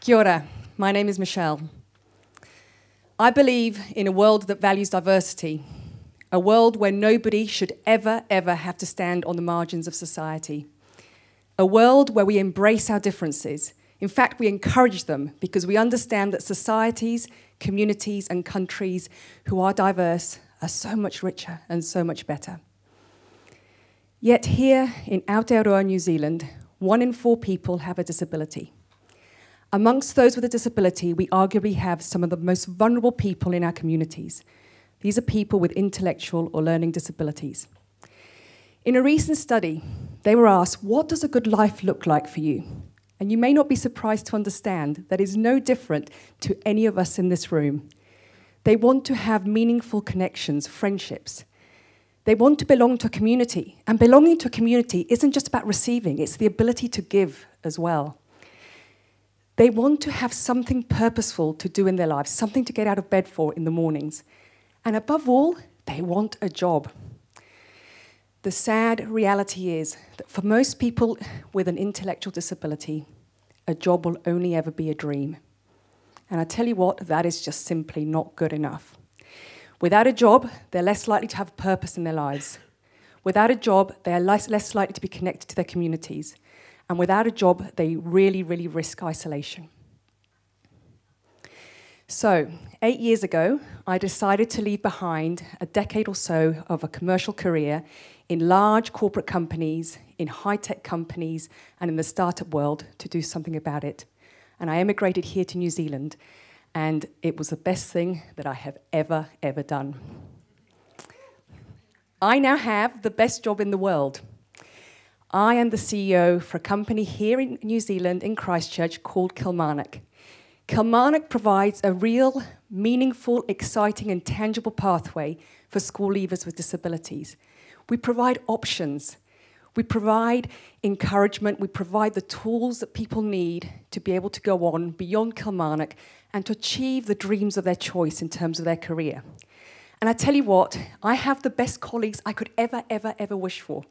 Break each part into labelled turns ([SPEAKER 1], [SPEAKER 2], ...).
[SPEAKER 1] Kia ora. My name is Michelle. I believe in a world that values diversity, a world where nobody should ever, ever have to stand on the margins of society, a world where we embrace our differences. In fact, we encourage them because we understand that societies, communities, and countries who are diverse are so much richer and so much better. Yet here in Aotearoa, New Zealand, one in four people have a disability. Amongst those with a disability, we arguably have some of the most vulnerable people in our communities. These are people with intellectual or learning disabilities. In a recent study, they were asked, What does a good life look like for you? And you may not be surprised to understand that is no different to any of us in this room. They want to have meaningful connections, friendships, they want to belong to a community. And belonging to a community isn't just about receiving, it's the ability to give as well. They want to have something purposeful to do in their lives, something to get out of bed for in the mornings. And above all, they want a job. The sad reality is that for most people with an intellectual disability, a job will only ever be a dream. And I tell you what, that is just simply not good enough. Without a job, they're less likely to have purpose in their lives. Without a job, they are less, less likely to be connected to their communities. And without a job, they really, really risk isolation. So, eight years ago, I decided to leave behind a decade or so of a commercial career in large corporate companies, in high tech companies, and in the startup world to do something about it. And I emigrated here to New Zealand and it was the best thing that I have ever, ever done. I now have the best job in the world. I am the CEO for a company here in New Zealand, in Christchurch, called Kilmarnock. Kilmarnock provides a real, meaningful, exciting, and tangible pathway for school leavers with disabilities. We provide options. We provide encouragement. We provide the tools that people need to be able to go on beyond Kilmarnock and to achieve the dreams of their choice in terms of their career. And I tell you what, I have the best colleagues I could ever, ever, ever wish for.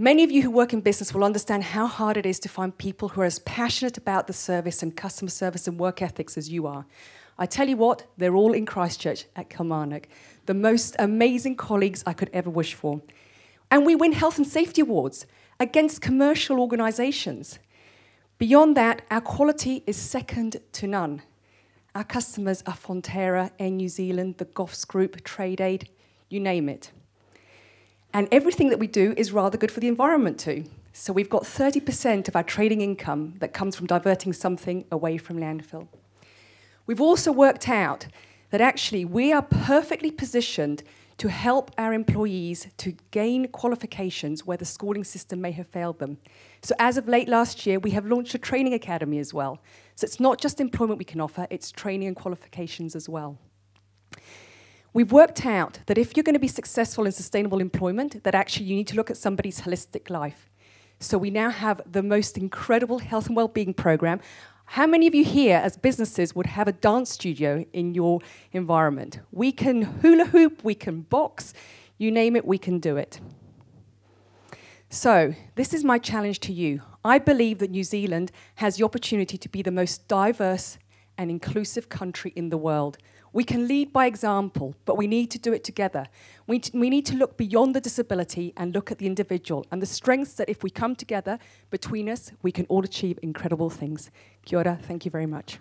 [SPEAKER 1] Many of you who work in business will understand how hard it is to find people who are as passionate about the service and customer service and work ethics as you are. I tell you what, they're all in Christchurch at Kilmarnock. The most amazing colleagues I could ever wish for. And we win health and safety awards against commercial organisations. Beyond that, our quality is second to none. Our customers are Fonterra, Air New Zealand, the Goffs Group, Trade Aid, you name it. And everything that we do is rather good for the environment too. So we've got 30% of our trading income that comes from diverting something away from landfill. We've also worked out that actually we are perfectly positioned to help our employees to gain qualifications where the schooling system may have failed them. So as of late last year, we have launched a training academy as well. So it's not just employment we can offer, it's training and qualifications as well. We've worked out that if you're going to be successful in sustainable employment, that actually you need to look at somebody's holistic life. So we now have the most incredible health and well-being program. How many of you here, as businesses, would have a dance studio in your environment? We can hula hoop, we can box, you name it, we can do it. So, this is my challenge to you. I believe that New Zealand has the opportunity to be the most diverse and inclusive country in the world. We can lead by example, but we need to do it together. We, we need to look beyond the disability and look at the individual and the strengths that if we come together between us, we can all achieve incredible things. Kia ora, thank you very much.